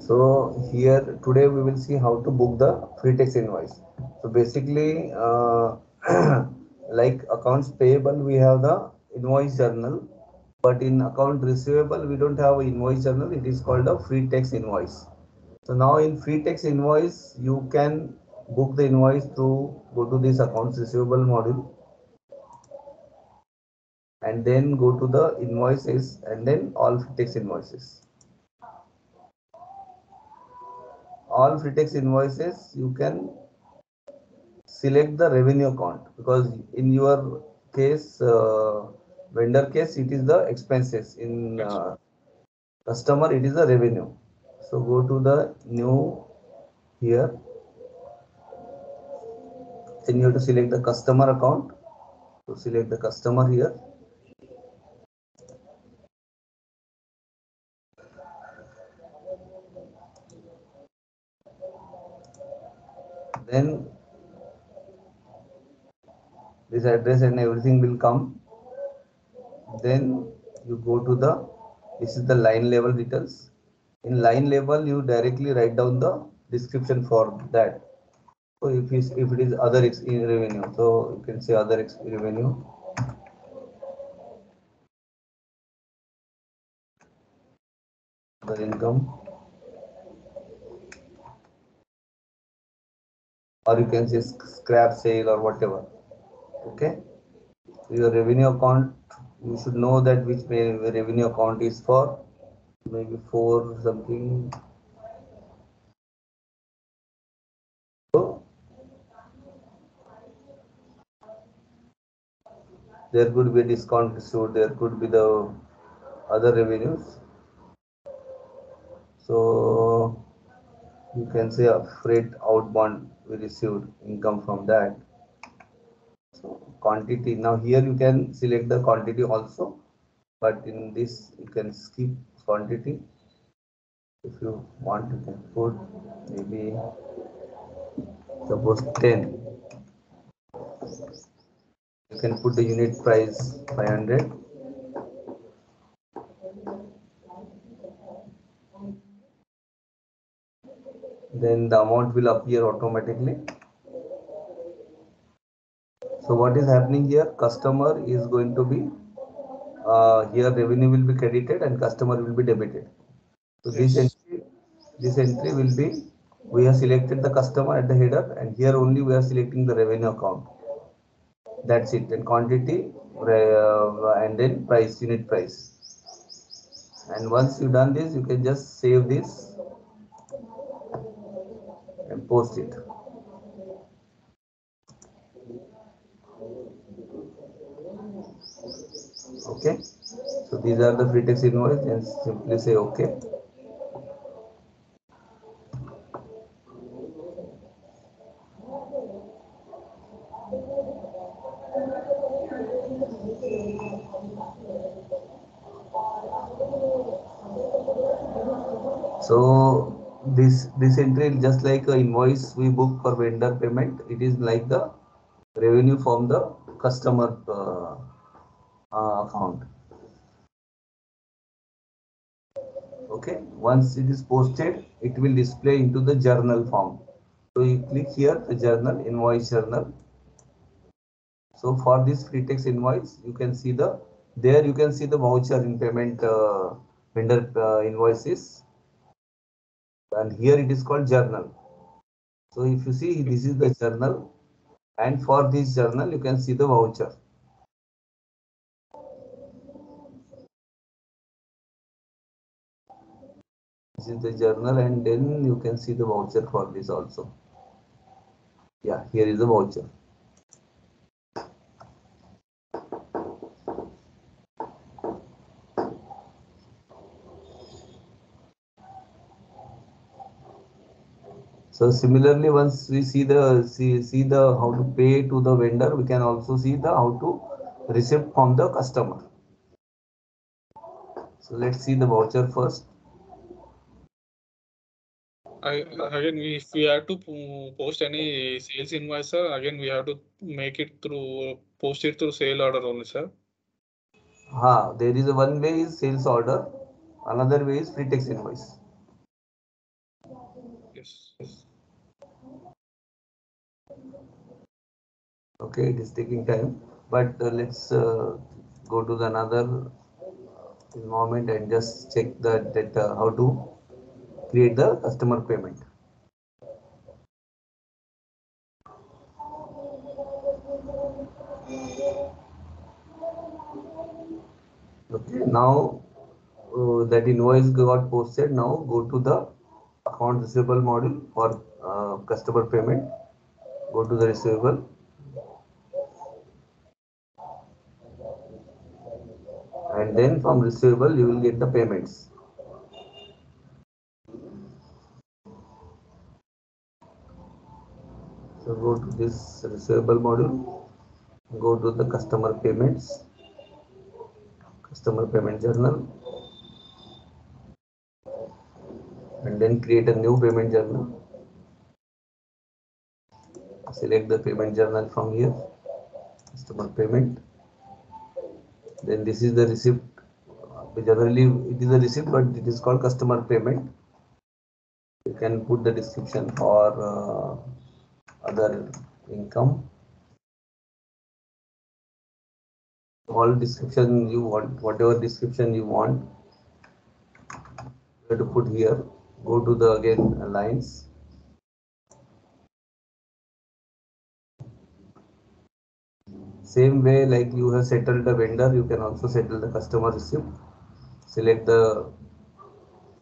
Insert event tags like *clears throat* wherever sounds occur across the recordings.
So here today we will see how to book the free text invoice. So basically, uh, *clears throat* like accounts payable, we have the invoice journal, but in account receivable, we don't have invoice journal. It is called a free text invoice. So now in free text invoice, you can book the invoice through go to this accounts receivable module and then go to the invoices and then all free text invoices. All free text invoices you can select the revenue account because in your case uh, vendor case it is the expenses. In uh, customer it is the revenue. So go to the new here. Then you have to select the customer account. So select the customer here then this address and everything will come. Then you go to the this is the line level details. In line level you directly write down the description for that. So if it's, if it is other revenue so you can say other revenue. Other income. Or you can say scrap sale or whatever okay? Your revenue account you should know that which revenue account is for. Maybe for something. So there could be a discount so there could be the other revenues. So you can say a freight outbound we received income from that quantity. Now here you can select the quantity also but in this you can skip quantity. If you want you can put maybe suppose 10 you can put the unit price 500 then the amount will appear automatically so what is happening here? Customer is going to be uh, here revenue will be credited and customer will be debited. So yes. this entry this entry will be we have selected the customer at the header and here only we are selecting the revenue account. That's it. And quantity uh, and then price unit price. And once you've done this you can just save this and post it. Okay, so these are the free text invoice and simply say okay. So this this entry just like a invoice we book for vendor payment it is like the revenue from the customer uh, account. Okay once it is posted it will display into the journal form. So you click here the journal invoice journal. So for this free text invoice you can see the there you can see the voucher in payment uh, vendor uh, invoices. And here it is called journal. So if you see this is the journal. And for this journal you can see the voucher. This is the journal and then you can see the voucher for this also. Yeah, here is the voucher. So similarly, once we see the see, see the how to pay to the vendor, we can also see the how to receive from the customer. So let's see the voucher first. Again, if we have to post any sales invoice, sir, again we have to make it through post it through sale order only, sir. Ha, there is one way is sales order, another way is free text invoice. Yes. Okay, it is taking time, but uh, let's uh, go to the another uh, environment and just check that, that how to create the customer payment. Okay, now uh, that invoice got posted. Now go to the account receivable module for uh, customer payment. Go to the receivable. And then from receivable, you will get the payments. So go to this receivable module, go to the customer payments, customer payment journal, and then create a new payment journal. Select the payment journal from here, customer payment. Then this is the receipt. Generally, it is a receipt, but it is called customer payment. You can put the description for uh, other income. All description you want, whatever description you want, you have to put here. Go to the again lines. Same way like you have settled the vendor, you can also settle the customer receipt. Select the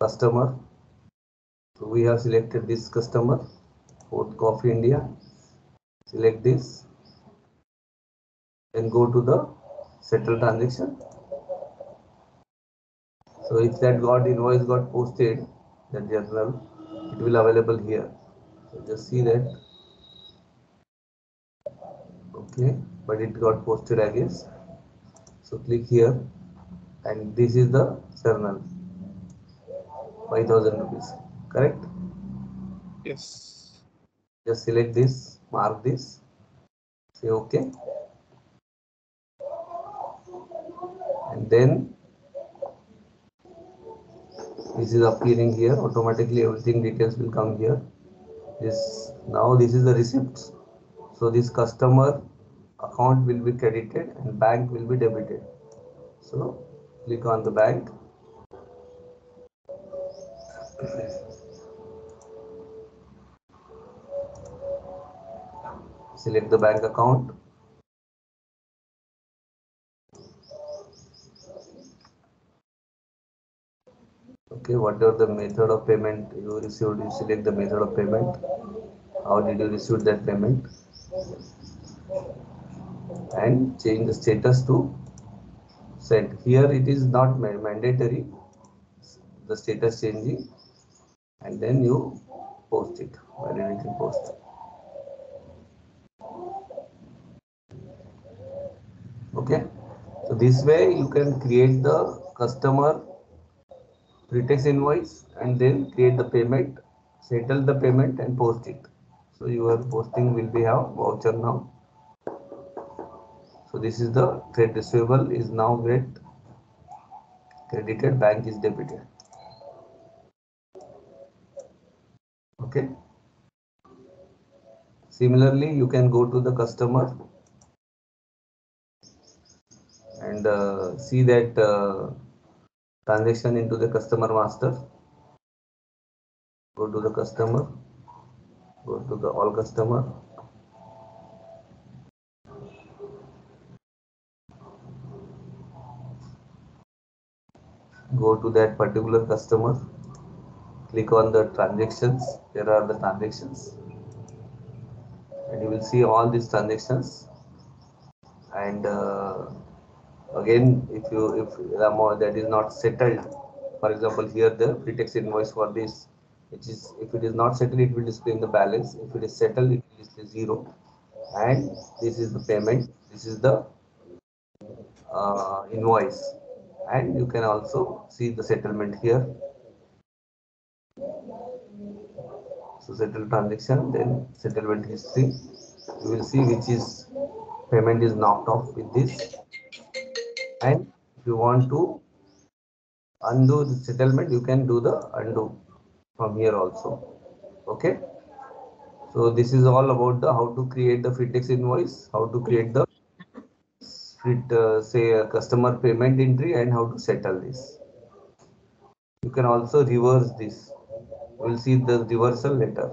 customer. So we have selected this customer, Fort Coffee India. Select this. Then go to the settle transaction. So if that got invoice got posted, that journal, it will available here. So just see that. Okay, but it got posted I guess. So click here and this is the journal. 5000 rupees, correct? Yes. Just select this, mark this, say okay. And then this is appearing here. Automatically everything details will come here. This now this is the receipts so this customer account will be credited and bank will be debited. So click on the bank select the bank account. Okay whatever the method of payment you received? You select the method of payment. How did you receive that payment? And change the status to sent here it is not mandatory. The status changing and then you post it. Validating post okay? So this way you can create the customer free text invoice and then create the payment settle the payment and post it. So your posting will be have voucher now. So this is the trade receivable is now get credited bank is debited. Okay? Similarly you can go to the customer and uh, see that uh, transaction into the customer master. Go to the customer. Go to the all customer. Go to that particular customer. Click on the transactions. There are the transactions. And you will see all these transactions. And uh, again if you if the amount that is not settled for example here the free text invoice for this which is if it is not settled it will display in the balance. If it is settled it will display zero. And this is the payment this is the uh, invoice. And you can also see the settlement here. So settle transaction then settlement history. You will see which is payment is knocked off with this and if you want to undo the settlement you can do the undo from here also okay So this is all about the how to create the free text invoice, how to create the fit, uh, say a customer payment entry and how to settle this. You can also reverse this. We'll see the reversal later.